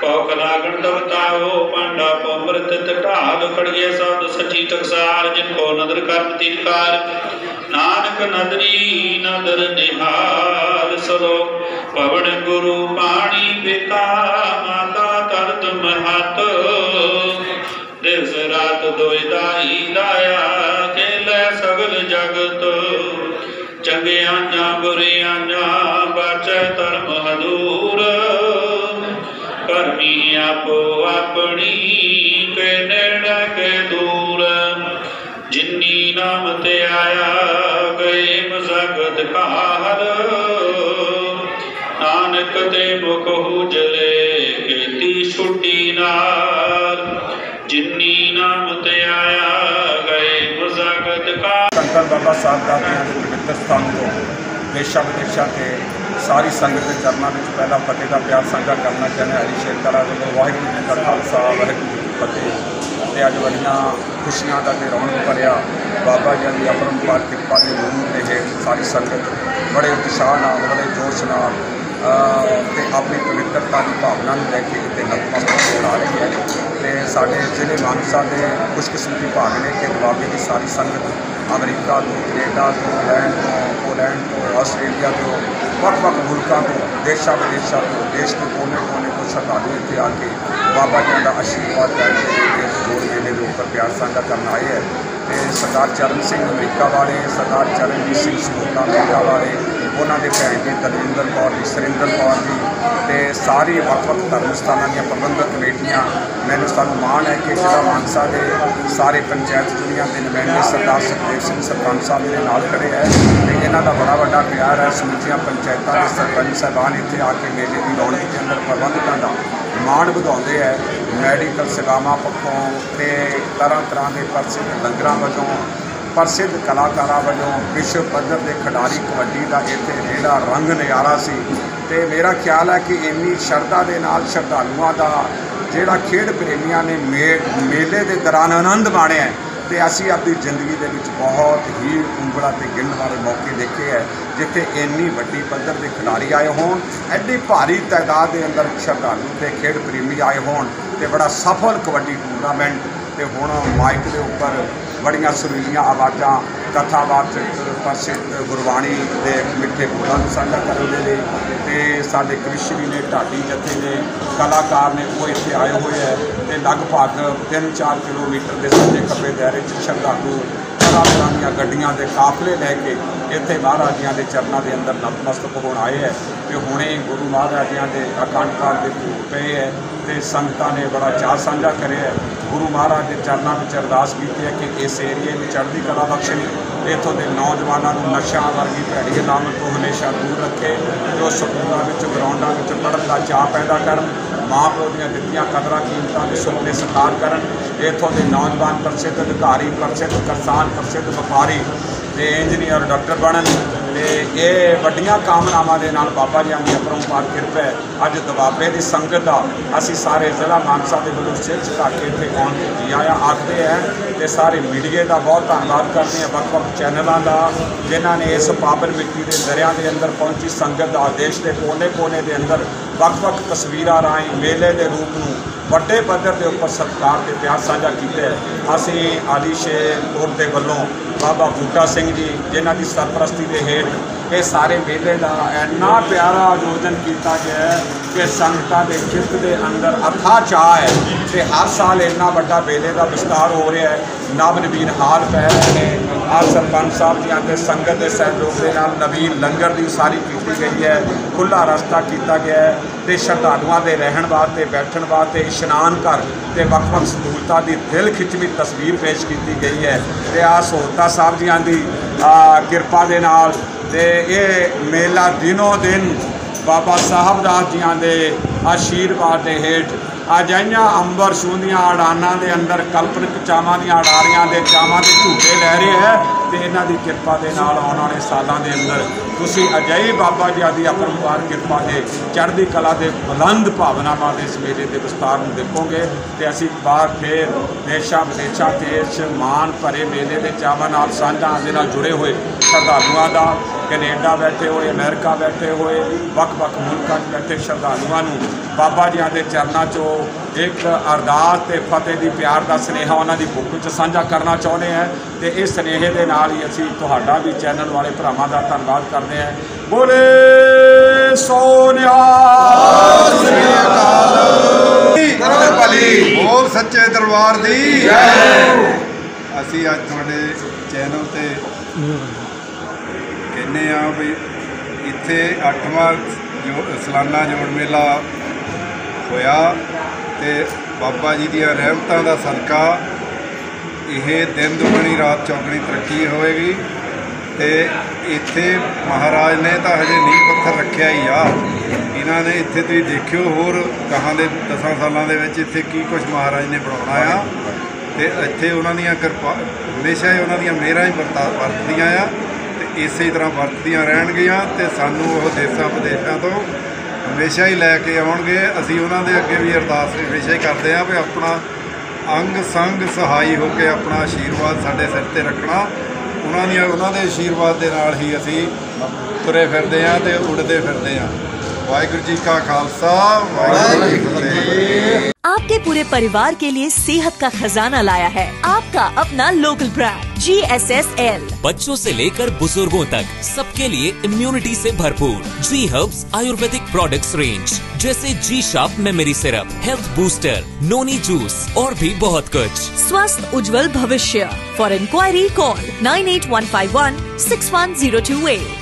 ਪੌਖ ਲਾਗਣ ਦਵਤਾਓ ਪਾਂਡਾ ਪੰਮ੍ਰਿਤ ਟਢਾਲ ਖੜਗੇ ਸਬਦ ਸਚੀ ਟਕਸਾਰ ਜਿਨ ਕੋ ਨਦਰ ਕਰਮ ਤਿਨਕਾਰ ਨਾਨਕ ਨਦਰੀ ਨਦਰ ਨਿਹਾਲ ਸਲੋ ਪਵਨ ਗੁਰੂ ਪਾਣੀ ਪਿਤਾ, ਮਾਤਾ ਤਰਤ ਮਹਤ। ਦਿਵਸ ਰਾਤ ਦੋਇ ਦਾਈ ਲਾਇਆ, ਖੇਲੇ ਸਗਲ ਜਗਤ। ਚੰਗਿਆਂ ਜਾਂ ਬੁਰਿਆਂ ਜਾਂ ਬਾਚੈ ਧਰਮ ਹਦੂਰ। ਕਰਮੀ ਆਪੋ ਆਪਣੀ ਕੇ ਨੇੜੇ ਕੇ ਦੂਰ। ਜਿਨੀ ਨਾਮ ਤੇ ਆਇਆ ਗਏ ਮਜ਼ਗਤ ਕਾਹਰ ਨਾਨਕ ਤੇ ਮੁਖ ਉਜਲੇ ਕੀਤੀ ਛੁੱਟੀ ਨਾਲ ਜਿਨੀ ਨਾਮ ਤੇ ਆਇਆ ਗਏ ਮਜ਼ਗਤ ਕਾਹਰ ਸੰਤਨ ਬਾਬਾ ਸਾਹਿਬ ਦਾਤਿਆਂ ਪਵਿੱਤਰ ਸਥਾਨ ਤੋਂ ਦੇਸ਼ਾਂ ਵਿਦੇਸ਼ਾਂ ਤੇ ਸਾਰੀ ਸੰਗਤ ਦੇ ਚਰਨਾਂ ਵਿੱਚ ਪਹਿਲਾ ਫਤਿਹ ਦਾ ਪਿਆਰ ਸਾਂਝਾ ਕਰਨਾ ਚਾਹੁੰਦੇ ਹਾਂ। ਹਰੀ ਸ਼ੇਰ ਕਲਾ ਦੇ ਵਾਹਿਗੁਰੂ ਜੀ ਦਾ ਖਾਲਸਾ, ਵਾਹਿਗੁਰੂ ਜੀ ਫਤਿਹ। ਤੇ ਅੱਜ ਬੜੀਆਂ ਖੁਸ਼ੀਆਂ ਦਾ ਤੇ ਰੌਣਕ ਭਰਿਆ ਬਾਬਾ ਜੀ ਦੀ ਅਪਰੰਪਾਰ ਕਿਰਪਾ ਦੇ ਨੂਰ ਦੇ ਹੇਠ ਸਾਰੀ ਸੰਗਤ ਬੜੇ ਉਤਸ਼ਾਹ ਨਾਲ, ਬੜੇ ਜੋਸ਼ ਨਾਲ, ਅਹ, ਤੇ ਆਪਣੀ ਪਵਿੱਤਰਤਾ ਦੀ ਭਾਵਨਾ ਨੂੰ ਲੈ ਕੇ ਇੱਥੇ ਨਤਮਸਤਕ ਹੋਣ ਆ ਰਹੀ ਹੈ। ਤੇ ਸਾਡੇ ਜ਼ਿਲ੍ਹੇ ਮਾਨਸਾ ਦੇ ਖੁਸ਼ਕਿਸਮਤੀ ਭਾਗ ਨੇ ਕਿ ਦੁਆਬੇ ਦੀ ਸਾਰੀ ਸੰਗਤ ਅਮਰੀਕਾ ਤੋਂ, ਕੈਨੇਡਾ ਤੋਂ, ਇੰਗਲੈਂਡ ਤੋਂ, ਪੋਲੈਂਡ ਤੋਂ, ਆਸਟ੍ਰੇਲੀਆ ਤੋਂ ਵੱਖ-ਵੱਖ ਮੁਲਕਾਂ ਤੋਂ, ਦੇਸ਼ਾਂ ਵਿਦੇਸ਼ਾਂ ਤੋਂ, ਦੇਸ਼ ਦੇ ਕੋਨੇ-ਕੋਨੇ ਤੋਂ ਸ਼ਰਧਾਲੂ ਇੱਥੇ ਆ ਕੇ ਬਾਬਾ ਜੀ ਦਾ ਆਸ਼ੀਰਵਾਦ ਲੈ ਕੇ ਇਸ ਜੋੜ ਮੇਲੇ ਦੇ ਉੱਪਰ ਪਿਆਰ ਸਾਂਝਾ ਕਰਨ ਆਏ ਹੈ। ਤੇ ਸਰਦਾਰ ਚਰਨ ਸਿੰਘ ਅਮਰੀਕਾ ਵਾਲੇ, ਸਰਦਾਰ ਚਰਨਜੀਤ ਸਿੰਘ ਸਹੂਤਾ ਅਮਰੀਕਾ ਵਾਲੇ, ਉਹਨਾਂ ਦੇ ਭੈਣ ਜੀ ਦਲਵਿੰਦਰ ਕੌਰ ਜੀ, ਸੁਰਿੰਦਰ ਕੌਰ ਜੀ, ਤੇ ਸਾਰੇ ਵੱਖ-ਵੱਖ ਧਰਮ ਸਥਾਨਾਂ ਦੀਆਂ ਪ੍ਰਬੰਧਕ ਕਮੇਟੀਆਂ, ਮੈਨੂੰ ਸਾਨੂੰ ਮਾਣ ਹੈ ਕਿ ਜਿਹੜਾ ਮਾਨਸਾ ਦੇ ਸਾਰੇ ਪੰਚਾਇਤ ਦੁਨੀਆ ਦੇ ਨੁਮਾਇੰਦੇ ਸਰਦਾਰ ਸੁਖਦੇਵ ਸਿੰਘ ਸਰਪੰਚ ਸਾਹਿਬ ਦੇ ਨਾਲ ਖੜੇ ਹੈ। ਦਾ ਬੜਾ ਵੱਡਾ ਪਿਆਰ ਹੈ। ਸਮੁੱਚੀਆਂ ਪੰਚਾਇਤਾਂ ਦੇ ਸਰਪੰਚ ਸਾਹਿਬਾਨ ਇੱਥੇ ਆ ਕੇ ਮੇਲੇ ਦੀ ਰੌਣਕ ਦੇ ਅੰਦਰ ਪ੍ਰਬੰਧਕਾਂ ਦਾ ਮਾਣ ਵਧਾਉਂਦੇ ਹੈ। ਮੈਡੀਕਲ ਸੇਵਾਵਾਂ ਪੱਖੋਂ ਤੇ ਤਰ੍ਹਾਂ ਤਰ੍ਹਾਂ ਦੇ ਪ੍ਰਸਿੱਧ ਲੰਗਰਾਂ ਵਜੋਂ ਪ੍ਰਸਿੱਧ ਕਲਾਕਾਰਾਂ ਵੱਲੋਂ, ਵਿਸ਼ਵ ਪੱਧਰ ਦੇ ਖਿਡਾਰੀ ਕਬੱਡੀ ਦਾ ਇੱਥੇ ਜਿਹੜਾ ਰੰਗ ਨਜ਼ਾਰਾ ਸੀ। ਤੇ ਮੇਰਾ ਖਿਆਲ ਹੈ ਕਿ ਇੰਨੀ ਸ਼ਰਧਾ ਦੇ ਨਾਲ ਸ਼ਰਧਾਲੂਆਂ ਦਾ ਜਿਹੜਾ ਖੇਡ ਪ੍ਰੇਮੀਆਂ ਨੇ ਮੇ- ਮੇਲੇ ਦੇ ਦੌਰਾਨ ਆਨੰਦ ਮਾਣਿਆ ਤੇ ਅਸੀਂ ਆਪਣੀ ਜ਼ਿੰਦਗੀ ਦੇ ਵਿੱਚ ਬਹੁਤ ਹੀ ਉਂਗਲਾਂ ਤੇ ਗਿਣਨ ਵਾਲੇ ਮੌਕੇ ਦੇਖੇ ਹੈ, ਜਿੱਥੇ ਇੰਨੀ ਵੱਡੀ ਪੱਧਰ ਦੇ ਖਿਡਾਰੀ ਆਏ ਹੋਣ, ਐਡੀ ਭਾਰੀ ਤਾਦਾਦ ਦੇ ਅੰਦਰ ਸ਼ਰਧਾਲੂ ਤੇ ਖੇਡ ਪ੍ਰੇਮੀ ਆਏ ਹੋਣ ਤੇ ਬੜਾ ਸਫਲ ਕਬੱਡੀ ਟੂਰਨਾਮੈਂਟ ਤੇ ਹੁਣ ਮਾਈਕ ਦੇ ਉੱਪਰ ਬੜੀਆਂ ਸੁਰੀਲੀਆਂ ਆਵਾਜ਼ਾਂ ਕਥਾਵਾਚਕ ਪਾਸੇ ਗੁਰਬਾਣੀ ਦੇ ਮਿੱਠੇ ਬੋਲਾਂ ਨੂੰ ਸਾਂਝਾ ਕਰਨ ਦੇ ਲਈ ਤੇ ਸਾਡੇ ਕ੍ਰਿਸ਼ਨੀ ਨੇ ਢਾਡੀ ਜਥੇ ਨੇ ਕਲਾਕਾਰ ਨੇ ਉਹ ਇੱਥੇ ਆਏ ਹੋਏ ਹੈ ਤੇ ਲਗਭਗ 3-4 ਕਿਲੋਮੀਟਰ ਦੇ ਸੱਜੇ ਖੱਬੇ ਦਾਇਰੇ 'ਚ ਸ਼ਰਧਾਲੂ ਤਰ੍ਹਾਂ ਤਰ੍ਹਾਂ ਦੀਆਂ ਗੱਡੀਆਂ ਦੇ ਕਾਫਲੇ ਲੈ ਕੇ ਇੱਥੇ ਮਹਾਰਾਜਿਆਂ ਦੇ ਚਰਨਾਂ ਦੇ ਅੰਦਰ ਨਤਮਸਤਕ ਹੋਣ ਆਏ ਹੈ ਤੇ ਹੁਣੇ ਗੁਰੂ ਮਹਾਰਾਜਿਆਂ ਦੇ ਅਖੰਡ ਪਾਠ ਦੇ ਭੋਗ ਪਏ ਹੈ ਤੇ ਸੰਗਤਾਂ ਨੇ ਬੜਾ ਚਾਅ ਸਾਂਝਾ ਕਰਿਆ ਹੈ। ਗੁਰੂ ਮਹਾਰਾਜ ਦੇ ਚਰਨਾਂ ਵਿੱਚ ਅਰਦਾਸ ਕੀਤੀ ਹੈ ਕਿ ਇਸ ਏਰੀਏ ਨੂੰ ਚੜ੍ਹਦੀ ਕਲਾ ਬਖਸ਼ੇ। ਇੱਥੋਂ ਦੇ ਨੌਜਵਾਨਾਂ ਨੂੰ ਨਸ਼ਿਆਂ ਵਰਗੀ ਭੈੜੀ ਲਾਮਤ ਤੋਂ ਹਮੇਸ਼ਾ ਦੂਰ ਰੱਖੇ ਜੋ ਸਕੂਲਾਂ ਵਿੱਚ, ਗਰਾਊਂਡਾਂ ਵਿੱਚ ਪੜ੍ਹਨ ਦਾ ਚਾਅ ਪੈਦਾ ਕਰਨ, ਮਾਂ ਪਿਓ ਦੀਆਂ ਦਿੱਤੀਆਂ ਕਦਰਾਂ ਕੀਮਤਾਂ ਦੇ ਸੁਪਨੇ ਸਾਕਾਰ ਕਰਨ। ਇੱਥੋਂ ਦੇ ਨੌਜਵਾਨ ਪ੍ਰਸਿੱਧ ਅਧਿਕਾਰੀ, ਪ੍ਰਸਿੱਧ ਕਿਸਾਨ, ਪ੍ਰਸਿੱਧ ਵਪਾਰੀ ਤੇ ਇੰਜੀਨੀਅਰ ਡਾਕਟਰ ਬਣਨ ਤੇ ਇਹ ਵੱਡੀਆਂ ਕਾਮਨਾਵਾਂ ਦੇ ਨਾਲ ਬਾਬਾ ਜੀ ਦੀ ਅਪਰੰਪਾਰ ਕਿਰਪਾ ਹੈ। ਅੱਜ ਦਬਾਬੇ ਦੀ ਸੰਗਤ ਦਾ ਅਸੀਂ ਸਾਰੇ ਜ਼ਿਲ੍ਹਾ ਮਾਨਸਾ ਦੇ ਵੱਲੋਂ ਸਿਰ ਝੁਕਾ ਕੇ ਇੱਥੇ ਆਉਣ ਤੇ ਆਇਆ ਆਖਦੇ ਹੈ ਤੇ ਸਾਰੇ ਮੀਡੀਆ ਦਾ ਬਹੁਤ ਧੰਨਵਾਦ ਕਰਦੇ ਹਾਂ, ਵੱਖ-ਵੱਖ ਚੈਨਲਾਂ ਦਾ, ਜਿਨ੍ਹਾਂ ਨੇ ਇਸ ਪਾਵਨ ਮਿੱਟੀ ਦੇ ਦਰਿਆ ਦੇ ਅੰਦਰ ਪਹੁੰਚੀ ਸੰਗਤ ਦਾ ਦੇਸ਼ ਦੇ ਕੋਨੇ-ਕੋਨੇ ਦੇ ਅੰਦਰ ਵੱਖ-ਵੱਖ ਤਸਵੀਰਾਂ ਰਾਹੀਂ ਮੇਲੇ ਦੇ ਰੂਪ ਨੂੰ ਵੱਡੇ ਪੱਧਰ ਦੇ ਉੱਪਰ ਸਤਿਕਾਰ ਤੇ ਪਿਆਰ ਸਾਂਝਾ ਕੀਤਾ ਅਸੀਂ ਆਲੀ ਸ਼ੇਖਪੁਰ ਦੇ ਵੱਲੋਂ ਬਾਬਾ ਬੂਟਾ ਸਿੰਘ ਜੀ, ਜਿਨ੍ਹਾਂ ਦੀ ਸਰਪ੍ਰਸਤੀ ਦੇ ਹੇਠ ਇਹ ਸਾਰੇ ਮੇਲੇ ਦਾ ਇੰਨਾ ਪਿਆਰਾ ਆਯੋਜਨ ਕੀਤਾ ਗਿਆ ਕਿ ਸੰਗਤਾਂ ਦੇ ਚਿੱਤ ਦੇ ਅੰਦਰ ਅਥਾ ਚਾਹ ਹੈ ਤੇ ਹਰ ਸਾਲ ਇੰਨਾ ਵੱਡਾ ਮੇਲੇ ਦਾ ਵਿਸਤਾਰ ਹੋ ਰਿਹਾ ਹੈ। ਨਵ ਨਵੀਨ ਹਾਲ ਪੈ ਰਹੇ ਨੇ। ਆ ਸਰਪੰਚ ਸਾਹਿਬ ਜੀ ਅਤੇ ਸੰਗਤ ਦੇ ਸਹਿਯੋਗ ਦੇ ਨਾਲ ਨਵੀਨ ਲੰਗਰ ਦੀ ਸਾਰੀ ਕੀਤੀ ਗਈ ਹੈ। ਖੁੱਲਾ ਰਸਤਾ ਕੀਤਾ ਗਿਆ ਹੈ ਤੇ ਸ਼ਰਧਾਲੂਆਂ ਦੇ ਰਹਿਣ ਵਾਸਤੇ, ਬੈਠਣ ਵਾਸਤੇ, ਇਸ਼ਨਾਨ ਘਰ ਤੇ ਵੱਖ-ਵੱਖ ਸਹੂਲਤਾਂ ਦੀ ਦਿਲ ਖਿੱਚਵੀਂ ਤਸਵੀਰ ਪੇਸ਼ ਕੀਤੀ ਗਈ ਹੈ। ਤੇ ਆ ਸਹੂਲਤਾਂ ਸਾਹਿਬ ਜੀਆਂ ਦੀ ਕਿਰਪਾ ਦੇ ਨਾਲ ਤੇ ਇਹ ਮੇਲਾ ਦਿਨੋ ਦਿਨ ਬਾਬਾ ਸਾਹਿਬ ਦਾਸ ਜੀਆਂ ਦੇ ਆਸ਼ੀਰਵਾਦ ਦੇ ਹੇਠ ਅਜਾਈਆਂ ਅੰਬਰ ਛੂੰਦੀਆਂ ਅਡਾਨਾਂ ਦੇ ਅੰਦਰ ਕਲਪਨਿਕ ਚਾਵਾਂ ਦੀਆਂ ਅਡਾਰੀਆਂ ਦੇ ਚਾਵਾਂ ਦੇ ਝੂਟੇ ਲੈ ਰਹੇ ਹੈ ਤੇ ਇਹਨਾਂ ਦੀ ਕਿਰਪਾ ਦੇ ਨਾਲ ਆਉਣ ਵਾਲੇ ਸਾਲਾਂ ਦੇ ਅੰਦਰ ਤੁਸੀਂ ਅਜਿਹੀ ਬਾਬਾ ਜੀ ਦੀ ਅਪਰੰਪਾਰ ਕਿਰਪਾ ਦੇ ਚੜ੍ਹਦੀ ਕਲਾ ਦੇ ਬੁਲੰਦ ਭਾਵਨਾਵਾਂ ਦੇ ਇਸ ਮੇਲੇ ਦੇ ਵਿਸਤਾਰ ਨੂੰ ਦੇਖੋਗੇ ਤੇ ਅਸੀਂ ਬਾਹਰ ਫੇਰ ਦੇਸ਼ਾਂ ਵਿਦੇਸ਼ਾਂ ਤੇ ਇਸ ਮਾਨ ਭਰੇ ਮੇਲੇ ਦੇ ਚਾਵਾਂ ਨਾਲ ਸਾਂਝਾਂ ਦੇ ਨਾਲ ਜੁੜੇ ਹੋਏ ਸ਼ਰਧਾਲੂਆਂ ਦਾ ਕੈਨੇਡਾ ਬੈਠੇ ਹੋਏ ਅਮਰੀਕਾ ਬੈਠੇ ਹੋਏ ਵੱਖ-ਵੱਖ ਮੁਲਕਾਂ 'ਚ ਬੈਠੇ ਸ਼ਰਧਾਲੂਆਂ ਨੂੰ ਬਾਬਾ ਜੀਆਂ ਦੇ ਚਰਨਾਂ 'ਚੋਂ ਇੱਕ ਅਰਦਾਸ ਤੇ ਫਤਿਹ ਦੀ ਪਿਆਰ ਦਾ ਸਨੇਹਾ ਉਹਨਾਂ ਦੀ ਬੁੱਕ 'ਚ ਸਾਂਝਾ ਕਰਨਾ ਚਾਹੁੰਦੇ ਹਾਂ ਤੇ ਇਸ ਸਨੇਹੇ ਦੇ ਨਾਲ ਹੀ ਅਸੀਂ ਤੁਹਾਡਾ ਵੀ ਚੈਨਲ ਵਾਲੇ ਭਰਾਵਾਂ ਦਾ ਧੰਨਵਾਦ ਕਰਦੇ ਹਾਂ ਬੋਲੇ ਸੋਨਿਆ। ਭਲੀ ਬੋਲ ਸੱਚੇ ਦਰਬਾਰ ਦੀ। ਜੈ। ਅਸੀਂ ਅੱਜ ਤੁਹਾਡੇ ਚੈਨਲ ਤੇ ਕਹਿੰਦੇ ਆ ਵੀ ਇੱਥੇ 8ਵਾਂ ਜੋ ਸਾਲਾਨਾ ਜੋੜ ਮੇਲਾ ਹੋਇਆ ਤੇ ਬਾਬਾ ਜੀ ਦੀਆਂ ਰਹਿਮਤਾਂ ਦਾ ਸਦਕਾ ਇਹ ਦਿਨ ਦੁਗਣੀ, ਰਾਤ ਚੌਗਣੀ ਤਰੱਕੀ ਹੋਵੇਗੀ ਤੇ ਇੱਥੇ ਮਹਾਰਾਜ ਨੇ ਤਾਂ ਹਜੇ ਨੀਂਹ ਪੱਥਰ ਰੱਖਿਆ ਹੀ ਆ। ਇਹਨਾਂ ਨੇ ਇੱਥੇ ਤੁਸੀਂ ਦੇਖਿਓ ਹੋਰ ਗਾਹਾਂ ਦੇ 10 ਸਾਲਾਂ ਦੇ ਵਿੱਚ ਇੱਥੇ ਕੀ ਕੁਝ ਮਹਾਰਾਜ ਨੇ ਬਣਾਉਣਾ ਆ। ਤੇ ਇੱਥੇ ਉਹਨਾਂ ਦੀਆਂ ਕਿਰਪਾ ਹਮੇਸ਼ਾ ਹੀ ਉਹਨਾਂ ਦੀਆਂ ਮਿਹਰਾਂ ਹੀ ਵਰਤਾ ਵਰਤਦੀਆਂ ਆ। ਇਸੇ ਤਰ੍ਹਾਂ ਵਰਤਦੀਆਂ ਰਹਿਣਗੀਆਂ ਤੇ ਸਾਨੂੰ ਉਹ ਦੇਸਾਂ ਵਿਦੇਸ਼ਾਂ ਤੋਂ ਹਮੇਸ਼ਾ ਹੀ ਲੈ ਕੇ ਆਉਣਗੇ। ਅਸੀਂ ਉਹਨਾਂ ਦੇ ਅੱਗੇ ਵੀ ਅਰਦਾਸ ਹਮੇਸ਼ਾ ਹੀ ਕਰਦੇ ਆ ਵੀ ਆਪਣਾ ਅੰਗ ਸੰਗ ਸਹਾਈ ਹੋ ਕੇ ਆਪਣਾ ਆਸ਼ੀਰਵਾਦ ਸਾਡੇ ਸਿਰ ਤੇ ਰੱਖਣਾ। ਉਹਨਾਂ ਦੀਆਂ ਉਹਨਾਂ ਦੇ ਆਸ਼ੀਰਵਾਦ ਦੇ ਨਾਲ ਹੀ ਅਸੀਂ ਤੁਰੇ ਫਿਰਦੇ ਆ ਤੇ ਉੱਡਦੇ ਫਿਰਦੇ ਆ ਵਾਹਿਗੁਰੂ ਜੀ ਕਾ ਖਾਲਸਾ ਵਾਹਿਗੁਰੂ ਜੀ ਕੀ ਫਤਿਹ आपके पूरे परिवार के लिए सेहत का खजाना लाया है आपका अपना local brand G S S L बच्चों से लेकर बुजुर्गों तक सबके लिए इम्यूनिटी से भरपूर G herbs Ayurvedic products range जैसे G sharp memory syrup health booster noni juice और भी बहुत कुछ स्वस्थ उज्जवल भविष्य for inquiry call nine eight one five one six one zero two eight